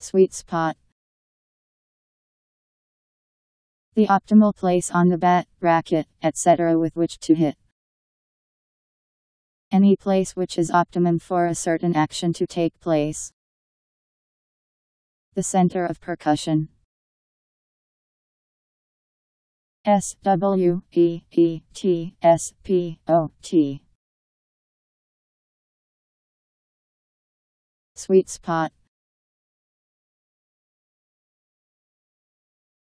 Sweet spot. The optimal place on the bat, racket, etc. with which to hit. Any place which is optimum for a certain action to take place. The center of percussion. S W E E T S P O T Sweet spot